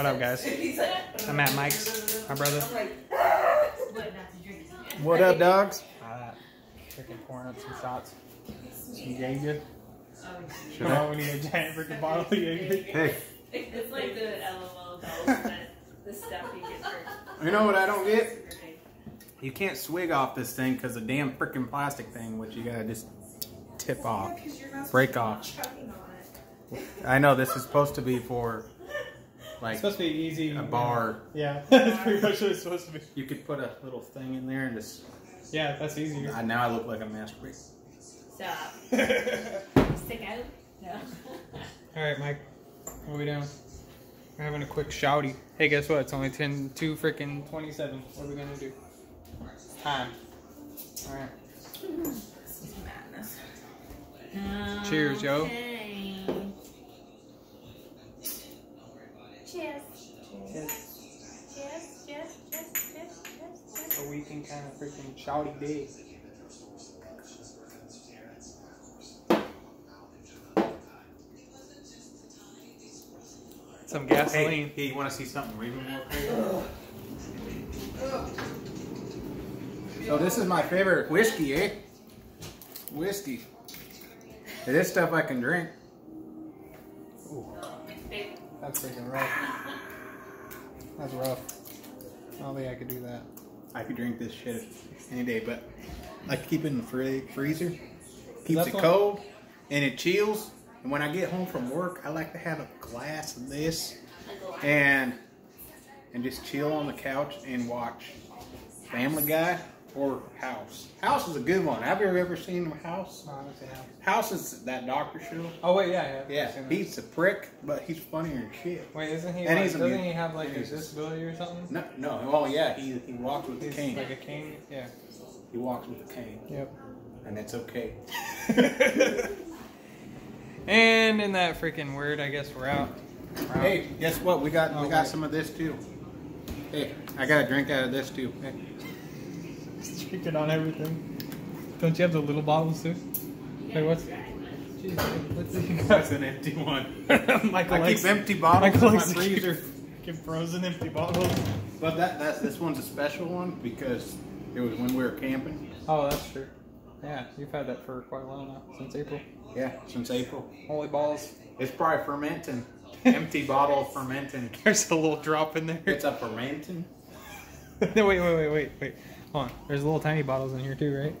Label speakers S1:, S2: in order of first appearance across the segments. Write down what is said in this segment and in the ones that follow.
S1: What up, guys? I'm at Mike's, my brother.
S2: What up, dogs?
S1: Uh, freaking pouring up some shots. Some Jaeger.
S2: Should
S1: Come
S2: I-
S1: on, we need a giant freaking bottle of Jaeger.
S2: Hey,
S3: It's like the LOL dolls that the stuff you get for.
S2: you know what I don't get? You can't swig off this thing because the damn freaking plastic thing, which you gotta just tip off. Break off. I know this is supposed to be for
S1: It's supposed to be easy.
S2: a bar.
S1: Yeah, that's pretty much what it's supposed to be.
S2: You could put a little thing in there and just.
S1: Yeah, that's easier.
S2: I, now I look like a masterpiece.
S3: Stop. Stick out? No.
S1: All right, Mike. What are we doing? We're having a quick shouty. Hey, guess what? It's only 10, 2 freaking 27. What are we gonna do? Time. All right.
S3: This is madness.
S1: Cheers, yo.
S3: Okay. Cheers. Cheers. Cheers. Cheers. Cheers. Cheers.
S1: A weekend kind of freaking shouty day. Some gasoline.
S2: Hey, hey, you want to see something even more crazy? So this is my favorite whiskey, eh? Whiskey. This stuff I can drink.
S1: That's freaking rough. That's rough. I don't think I could do that.
S2: I could drink this shit any day, but I keep it in the free- freezer. Keeps it cold and it chills. And when I get home from work, I like to have a glass of this and and just chill on the couch and watch Family Guy or House. House is a good one. Have you ever seen House?
S1: Oh, I see how.
S2: House is that doctor show.
S1: Oh wait, yeah, yeah.
S2: Yeah, he's a prick, but he's funnier than shit.
S1: Wait, isn't he?
S2: and
S1: like,
S2: he's
S1: doesn't he have like a disability or something?
S2: No, no. Well, yeah, he he walks with a cane.
S1: like a cane. Yeah.
S2: He walks with a cane,
S1: Yep.
S2: and it's okay.
S1: And in that freaking word, I guess we're out. We're out.
S2: Hey, guess what? We got
S1: Oh,
S2: we got
S1: wait.
S2: some of this too. Hey, I got a drink out of this too. Hey.
S1: Drinking on everything. Don't you have the little bottles too? Hey, what's? What's got?
S2: That's an empty one.
S1: Michael
S2: I
S1: likes,
S2: keep empty bottles
S1: Michael
S2: in my
S1: to keep-
S2: freezer.
S1: keep frozen empty bottles.
S2: But that that's this one's a special one because it was when we were camping.
S1: Oh, that's true. Yeah, you've had that for quite a while now, since April.
S2: Yeah, since April.
S1: Holy balls.
S2: It's probably fermenting. empty bottle fermenting.
S1: There's a little drop in there.
S2: It's a fermenting.
S1: No, wait, wait, wait, wait, wait. Hold on. There's little tiny bottles in here too, right?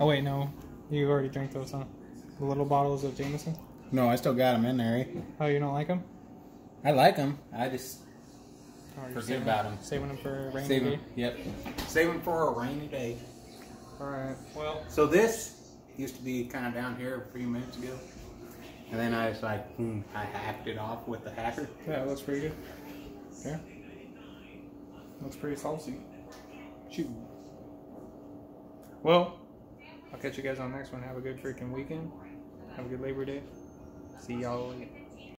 S1: Oh wait, no. You already drank those, huh? The little bottles of Jameson.
S2: No, I still got them in there. Eh?
S1: Oh, you don't like them?
S2: I like them. I just
S1: Oh,
S2: Forget
S1: saving-
S2: them.
S1: Saving them for a rainy
S2: save
S1: day.
S2: them. Yep. Save them for a rainy day.
S1: All right. Well,
S2: So this used to be kind of down here a few minutes ago. And then I was like, hmm, I hacked it off with the hacker.
S1: yeah, it looks pretty good. Yeah. Looks pretty saucy. Shoot. Well, I'll catch you guys on the next one. Have a good freaking weekend. Have a good Labor Day. See y'all later.